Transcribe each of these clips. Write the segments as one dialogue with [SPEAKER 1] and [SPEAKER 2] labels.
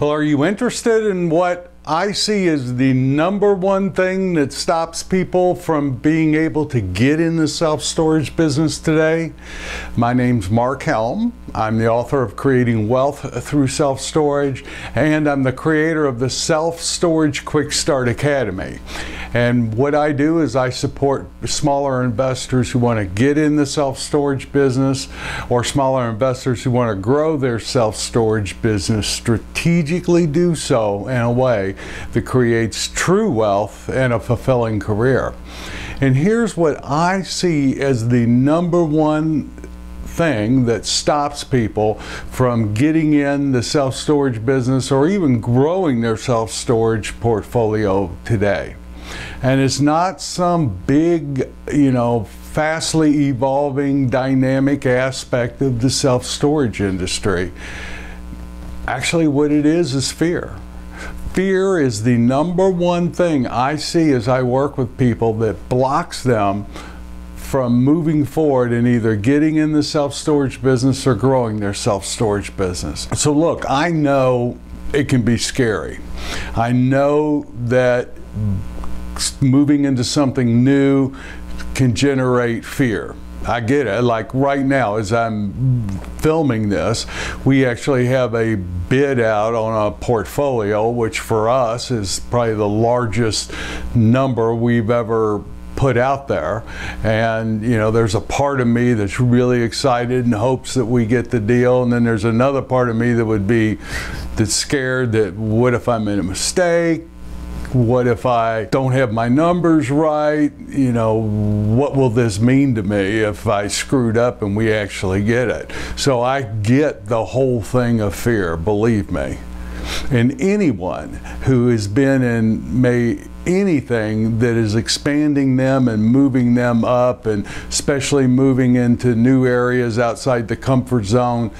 [SPEAKER 1] Well, are you interested in what I see as the number one thing that stops people from being able to get in the self storage business today. My name's Mark Helm. I'm the author of Creating Wealth Through Self Storage, and I'm the creator of the Self Storage Quick Start Academy. And what I do is I support smaller investors who want to get in the self storage business or smaller investors who want to grow their self storage business, strategically do so in a way that creates true wealth and a fulfilling career. And here's what I see as the number one thing that stops people from getting in the self storage business or even growing their self storage portfolio today. And it's not some big, you know, fastly evolving dynamic aspect of the self storage industry. Actually, what it is is fear. Fear is the number one thing I see as I work with people that blocks them from moving forward and either getting in the self storage business or growing their self storage business. So, look, I know it can be scary. I know that moving into something new can generate fear. I get it. Like right now, as I'm filming this, we actually have a bid out on a portfolio, which for us is probably the largest number we've ever put out there. And, you know, there's a part of me that's really excited and hopes that we get the deal. And then there's another part of me that would be that's scared that what if I made a mistake? What if I don't have my numbers right? You know, what will this mean to me if I screwed up and we actually get it? So I get the whole thing of fear, believe me. And anyone who has been in may anything that is expanding them and moving them up and especially moving into new areas outside the comfort zone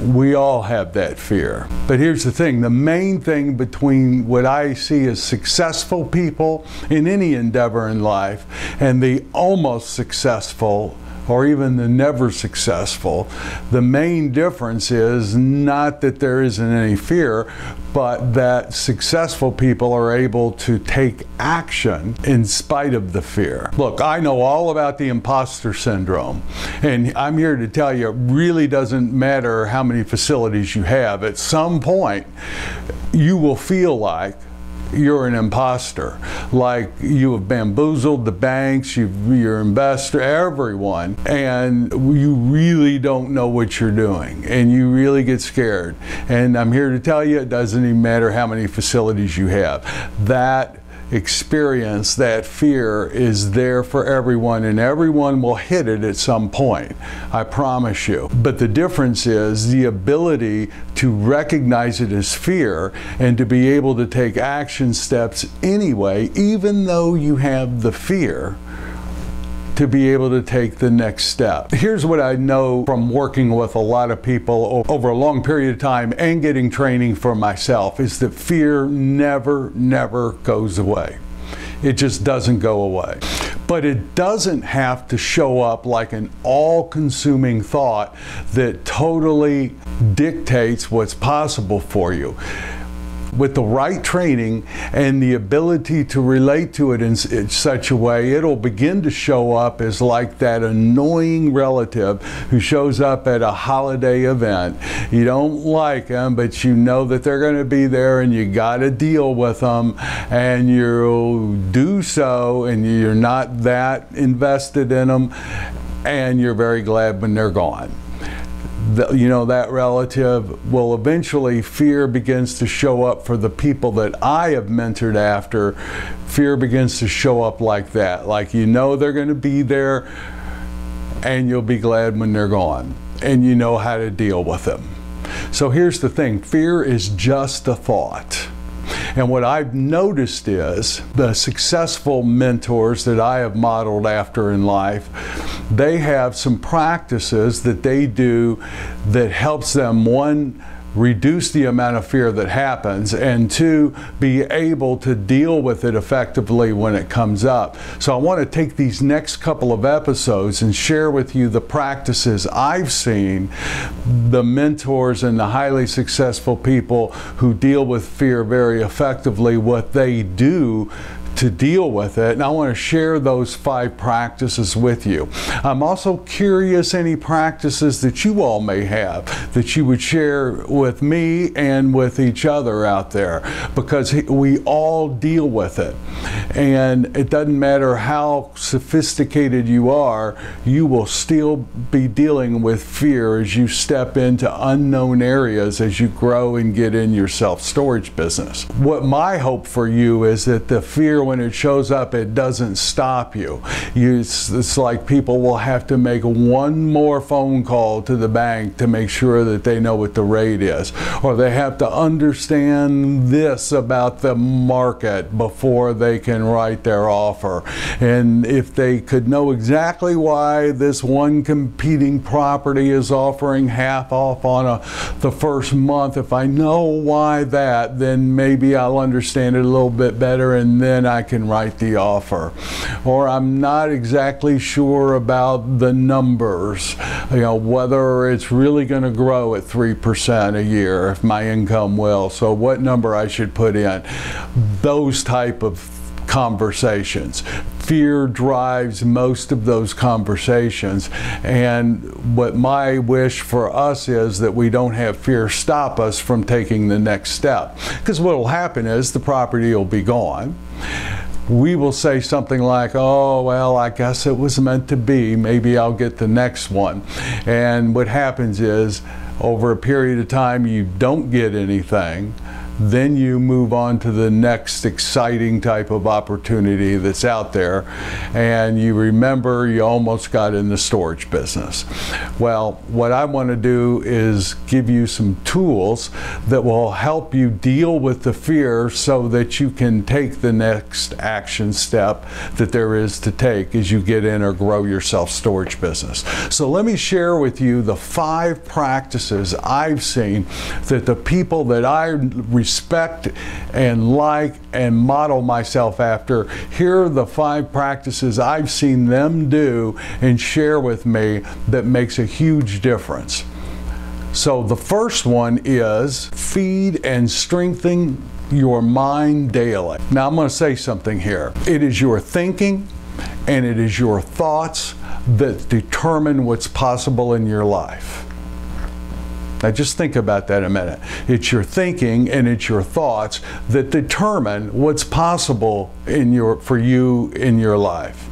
[SPEAKER 1] we all have that fear. But here's the thing the main thing between what I see as successful people in any endeavor in life and the almost successful or even the never successful. The main difference is not that there isn't any fear, but that successful people are able to take action in spite of the fear. Look, I know all about the imposter syndrome, and I'm here to tell you it really doesn't matter how many facilities you have. At some point, you will feel like you're an imposter. Like you have bamboozled the banks, you've, your investor, everyone, and you really don't know what you're doing, and you really get scared. And I'm here to tell you, it doesn't even matter how many facilities you have. That experience, that fear is there for everyone, and everyone will hit it at some point. I promise you. But the difference is the ability to recognize it as fear and to be able to take action steps anyway, even though you have the fear to be able to take the next step. Here's what I know from working with a lot of people over a long period of time and getting training for myself is that fear never, never goes away. It just doesn't go away. But it doesn't have to show up like an all consuming thought that totally dictates what's possible for you with the right training and the ability to relate to it in, in, such a way, it'll begin to show up as like that annoying relative who shows up at a holiday event. You don't like them, but you know that they're going to be there and you got to deal with them and you'll do so and you're not that invested in them and you're very glad when they're gone the, you know, that relative will eventually, fear begins to show up for the people that I have mentored after. Fear begins to show up like that. Like you know they're going to be there and you'll be glad when they're gone and you know how to deal with them. So here's the thing fear is just a thought. And what I've noticed is the successful mentors that I have modeled after in life, they have some practices that they do that helps them one reduce the amount of fear that happens, and two, be able to deal with it effectively when it comes up. So I want to take these next couple of episodes and share with you the practices I've seen the mentors and the highly successful people who deal with fear very effectively, what they do to deal with it. And I want to share those five practices with you. I'm also curious any practices that you all may have that you would share with me and with each other out there because we all deal with it. And it doesn't matter how sophisticated you are, you will still be dealing with fear as you step into unknown areas as you grow and get in your self storage business. What my hope for you is that the fear when it shows up, it doesn't stop you. you it's, it's like people will have to make one more phone call to the bank to make sure that they know what the rate is, or they have to understand this about the market before they can write their offer. And if they could know exactly why this one competing property is offering half off on a, the first month, if I know why that, then maybe I'll understand it a little bit better and then I I can write the offer. Or I'm not exactly sure about the numbers, you know, whether it's really going to grow at 3% a year if my income will. So what number I should put in. Those type of conversations. Fear drives most of those conversations. And what my wish for us is that we don't have fear stop us from taking the next step. Because what will happen is the property will be gone we will say something like, oh, well, I guess it was meant to be. Maybe I'll get the next one. And what happens is, over a period of time, you don't get anything then you move on to the next exciting type of opportunity that's out there and you remember you almost got in the storage business. Well, what I want to do is give you some tools that will help you deal with the fear so that you can take the next action step that there is to take as you get in or grow your self-storage business. So let me share with you the five practices I've seen that the people that I respect and like and model myself after. Here are the five practices I've seen them do and share with me that makes a huge difference. So the first one is feed and strengthen your mind daily. Now I'm going to say something here. It is your thinking and it is your thoughts that determine what's possible in your life. Now just think about that a minute. It's your thinking and it's your thoughts that determine what's possible in your for you in your life.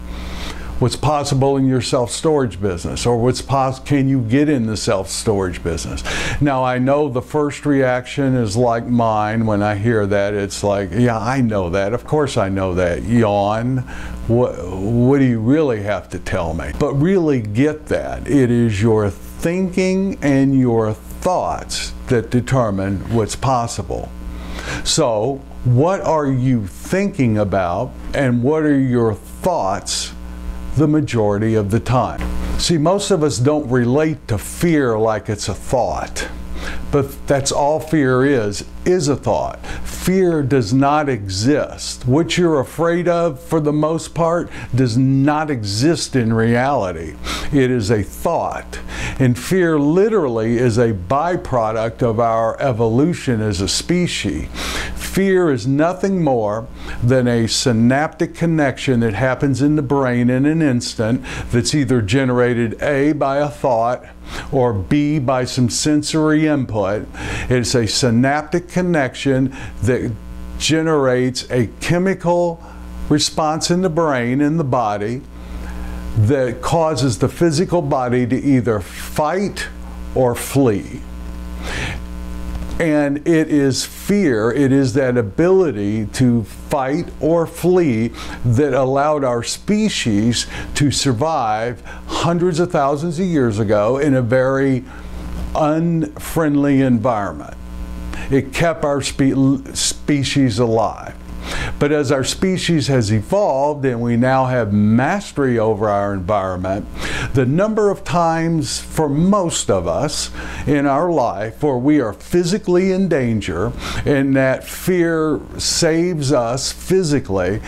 [SPEAKER 1] What's possible in your self-storage business or what's pos can you get in the self-storage business. Now I know the first reaction is like mine when I hear that. It's like, yeah, I know that. Of course I know that. Yawn. What, what do you really have to tell me? But really get that. It is your thinking and your thoughts that determine what's possible. So, what are you thinking about and what are your thoughts the majority of the time? See, most of us don't relate to fear like it's a thought. But that's all fear is, is a thought. Fear does not exist. What you're afraid of, for the most part, does not exist in reality. It is a thought. And fear literally is a byproduct of our evolution as a species. Fear is nothing more than a synaptic connection that happens in the brain in an instant that's either generated A by a thought or B by some sensory input. It's a synaptic connection that generates a chemical response in the brain, in the body, that causes the physical body to either fight or flee. And it is fear, it is that ability to fight or flee that allowed our species to survive hundreds of thousands of years ago in a very unfriendly environment. It kept our spe species alive. But as our species has evolved and we now have mastery over our environment, the number of times for most of us in our life where we are physically in danger and that fear saves us physically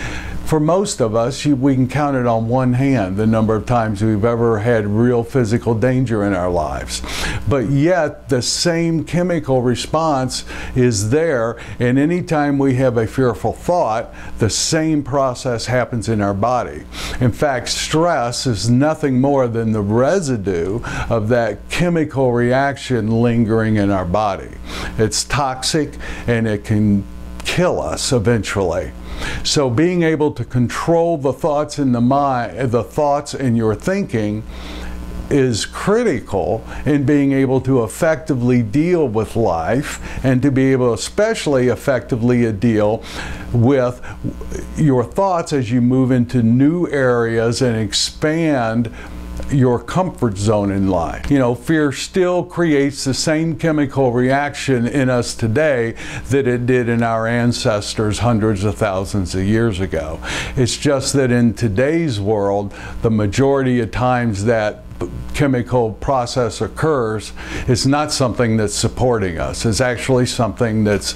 [SPEAKER 1] for most of us, we can count it on one hand the number of times we've ever had real physical danger in our lives. But yet, the same chemical response is there, and anytime we have a fearful thought, the same process happens in our body. In fact, stress is nothing more than the residue of that chemical reaction lingering in our body. It's toxic and it can kill us eventually. So being able to control the thoughts in the mind, the thoughts in your thinking is critical in being able to effectively deal with life and to be able especially effectively deal with your thoughts as you move into new areas and expand your comfort zone in life. You know, fear still creates the same chemical reaction in us today that it did in our ancestors hundreds of thousands of years ago. It's just that in today's world, the majority of times that chemical process occurs, it's not something that's supporting us. It's actually something that's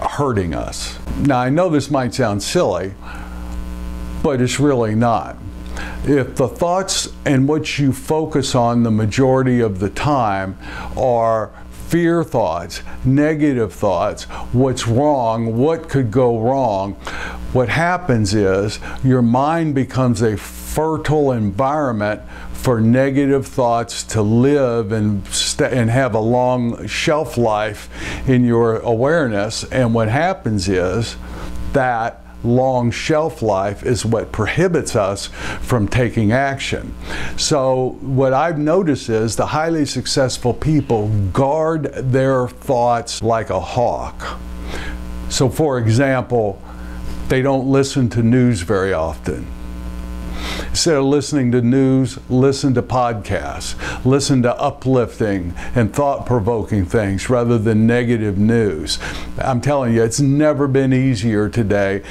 [SPEAKER 1] hurting us. Now, I know this might sound silly, but it's really not if the thoughts and what you focus on the majority of the time are fear thoughts, negative thoughts, what's wrong, what could go wrong, what happens is your mind becomes a fertile environment for negative thoughts to live and, and have a long shelf life in your awareness. And what happens is that long shelf life is what prohibits us from taking action. So, what I've noticed is the highly successful people guard their thoughts like a hawk. So, for example, they don't listen to news very often. Instead of listening to news, listen to podcasts. Listen to uplifting and thought provoking things rather than negative news. I'm telling you, it's never been easier today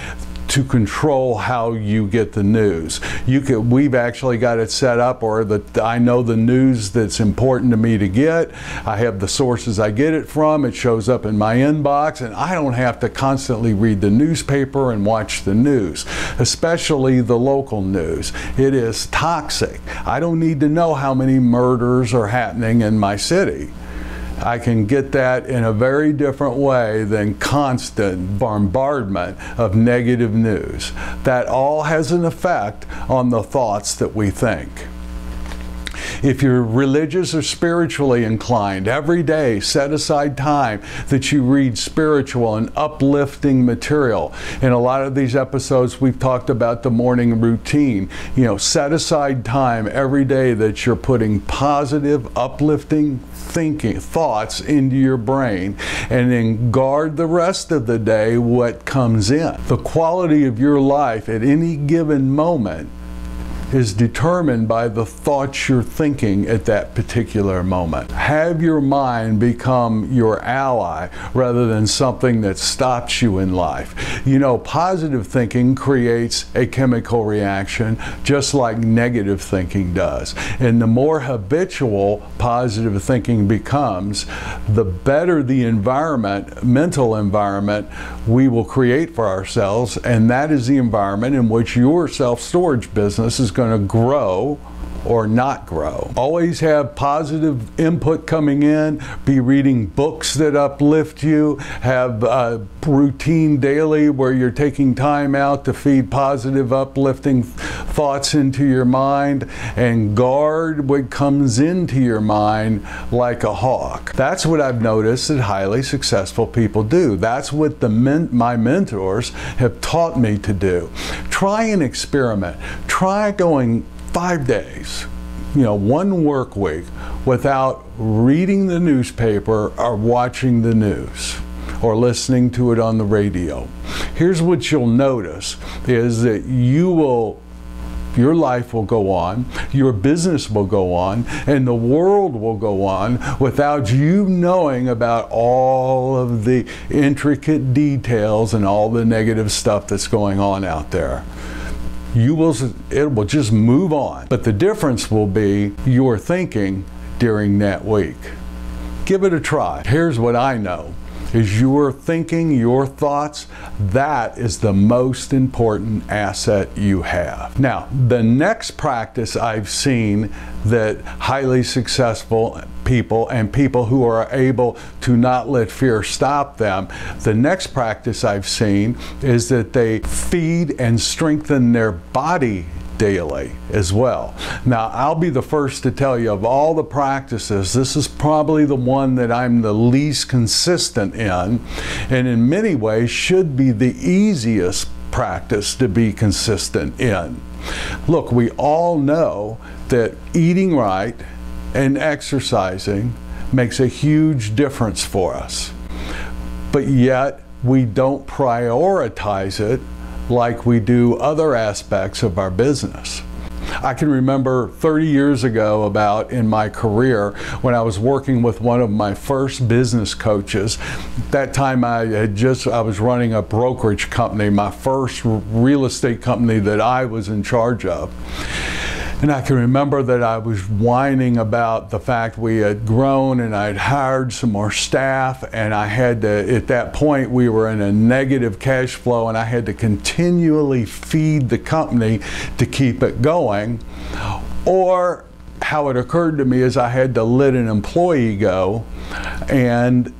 [SPEAKER 1] to control how you get the news. You could, we've actually got it set up or that I know the news that's important to me to get. I have the sources I get it from. It shows up in my inbox and I don't have to constantly read the newspaper and watch the news, especially the local news. It is toxic. I don't need to know how many murders are happening in my city. I can get that in a very different way than constant bombardment of negative news. That all has an effect on the thoughts that we think. If you're religious or spiritually inclined, every day set aside time that you read spiritual and uplifting material. In a lot of these episodes, we've talked about the morning routine. You know, set aside time every day that you're putting positive, uplifting thinking thoughts into your brain and then guard the rest of the day what comes in. The quality of your life at any given moment is determined by the thoughts you're thinking at that particular moment. Have your mind become your ally rather than something that stops you in life. You know, positive thinking creates a chemical reaction just like negative thinking does. And the more habitual positive thinking becomes, the better the environment, mental environment, we will create for ourselves. And that is the environment in which your self storage business is going going to grow or not grow. Always have positive input coming in, be reading books that uplift you, have a routine daily where you're taking time out to feed positive, uplifting thoughts into your mind, and guard what comes into your mind like a hawk. That's what I've noticed that highly successful people do. That's what the men my mentors have taught me to do. Try an experiment. Try going five days, you know, one work week without reading the newspaper or watching the news or listening to it on the radio. Here's what you'll notice is that you will your life will go on, your business will go on, and the world will go on without you knowing about all of the intricate details and all the negative stuff that's going on out there. You will, it will just move on. But the difference will be your thinking during that week. Give it a try. Here's what I know is your thinking, your thoughts. That is the most important asset you have. Now, the next practice I've seen that highly successful people and people who are able to not let fear stop them, the next practice I've seen is that they feed and strengthen their body daily as well. Now, I'll be the first to tell you of all the practices, this is probably the one that I'm the least consistent in, and in many ways should be the easiest practice to be consistent in. Look, we all know that eating right and exercising makes a huge difference for us. But yet, we don't prioritize it like we do other aspects of our business. I can remember 30 years ago about in my career when I was working with one of my first business coaches. That time I had just I was running a brokerage company, my first real estate company that I was in charge of. And I can remember that I was whining about the fact we had grown and I'd hired some more staff and I had to, at that point, we were in a negative cash flow and I had to continually feed the company to keep it going. Or how it occurred to me is I had to let an employee go and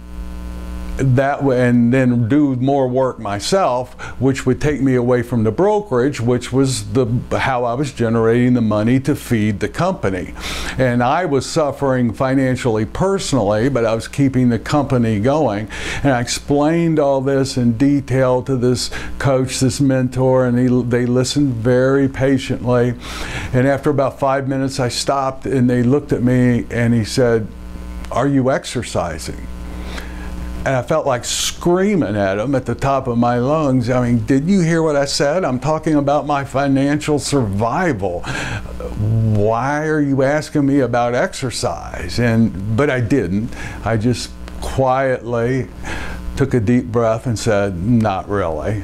[SPEAKER 1] that and then do more work myself, which would take me away from the brokerage, which was the how I was generating the money to feed the company. And I was suffering financially personally, but I was keeping the company going. And I explained all this in detail to this coach, this mentor, and he, they listened very patiently. And after about five minutes, I stopped and they looked at me and he said, Are you exercising? And I felt like screaming at him at the top of my lungs. I mean, did you hear what I said? I'm talking about my financial survival. Why are you asking me about exercise? And but I didn't. I just quietly took a deep breath and said, "Not really."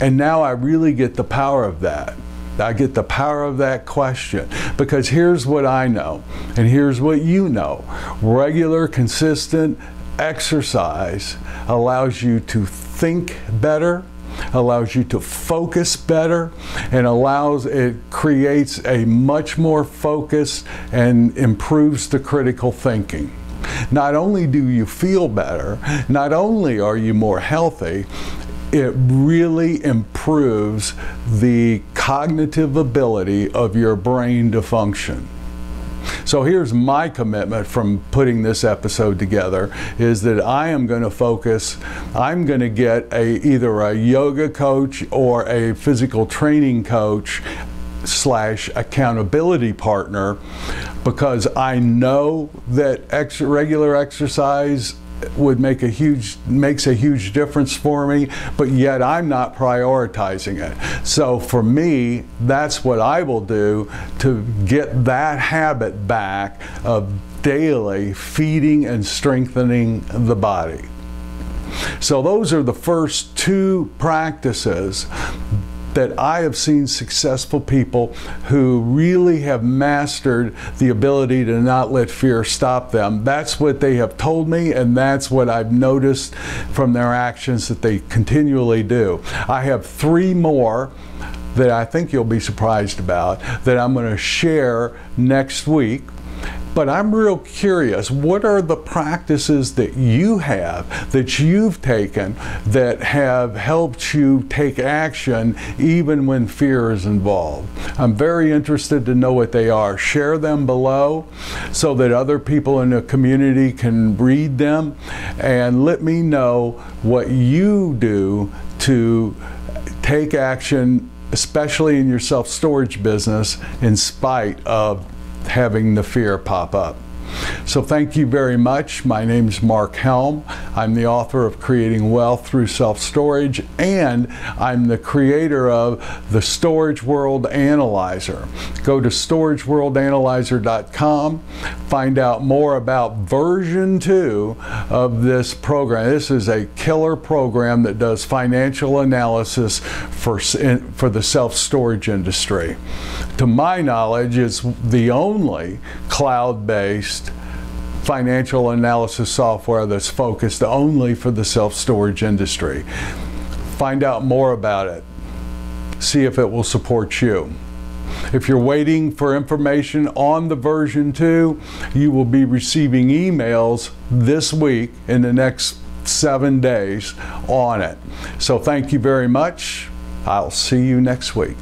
[SPEAKER 1] And now I really get the power of that. I get the power of that question because here's what I know, and here's what you know regular, consistent, exercise allows you to think better, allows you to focus better, and allows it creates a much more focus and improves the critical thinking. Not only do you feel better, not only are you more healthy, it really improves the cognitive ability of your brain to function. So here's my commitment from putting this episode together is that I am going to focus, I'm going to get a either a yoga coach or a physical training coach slash accountability partner because I know that ex regular exercise would make a huge makes a huge difference for me but yet I'm not prioritizing it. So for me that's what I will do to get that habit back of daily feeding and strengthening the body. So those are the first two practices that I have seen successful people who really have mastered the ability to not let fear stop them. That's what they have told me, and that's what I've noticed from their actions that they continually do. I have three more that I think you'll be surprised about that I'm going to share next week but I'm real curious what are the practices that you have, that you've taken, that have helped you take action even when fear is involved? I'm very interested to know what they are. Share them below so that other people in the community can read them and let me know what you do to take action especially in your self storage business, in spite of having the fear pop up. So thank you very much. My name is Mark Helm. I'm the author of Creating Wealth Through Self Storage, and I'm the creator of the Storage World Analyzer. Go to storageworldanalyzer.com, find out more about version two of this program. This is a killer program that does financial analysis for, for the self storage industry. To my knowledge, it's the only cloud based financial analysis software that's focused only for the self storage industry. Find out more about it. See if it will support you. If you're waiting for information on the version 2, you will be receiving emails this week in the next seven days on it. So thank you very much. I'll see you next week.